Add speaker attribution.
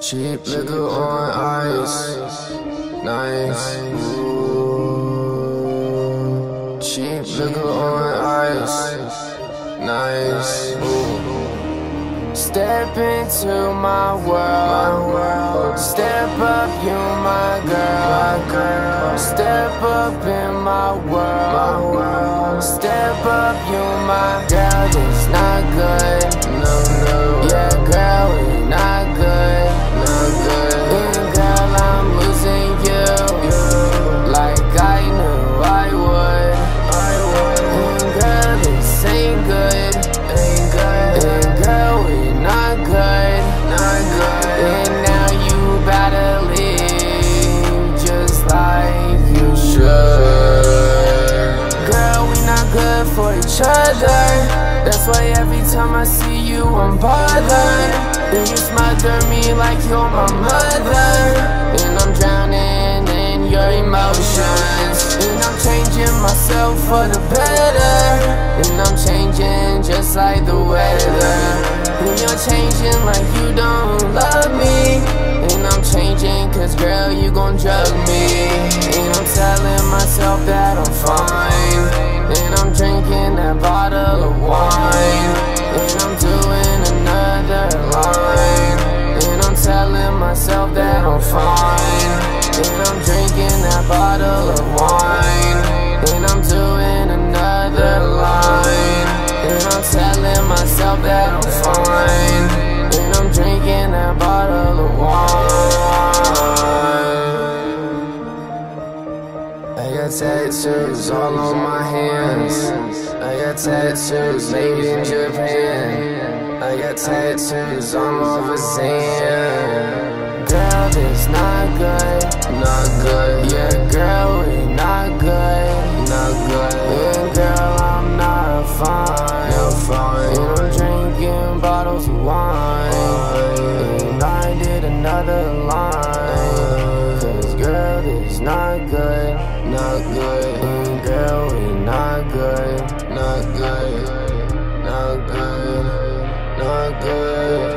Speaker 1: Cheap liquor on ice. Nice. Ooh. Cheap liquor on ice. Nice. Ooh. Step into my world. Step up, you my girl. Step up in my world. Step up, you my girl. It's not good. No, each other. That's why every time I see you, I'm bothered. Then you smother me like you're my mother. And I'm drowning in your emotions. And I'm changing myself for the better. And I'm changing just like the weather. And you're changing like you don't love me. And I'm changing cause girl, you gon' drug me. Myself that I'm fine. And I'm drinking that bottle of wine. And I'm doing another line. And I'm telling myself that I'm fine. And I'm drinking that bottle of wine. I got tattoos all on my hands. I got tattoos made in Japan. I got tattoos on over Zan. This not good. Not good. Yeah, girl, we not good. Not good. And girl, I'm not fine. You're fine. And I'm drinking bottles of wine. And I did another line. Uh. Cause girl, this not good. Not good. And girl, we not good. Not good. Not good. Not good.